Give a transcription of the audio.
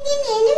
నేను మీ మాధవ్య వెల్కమ్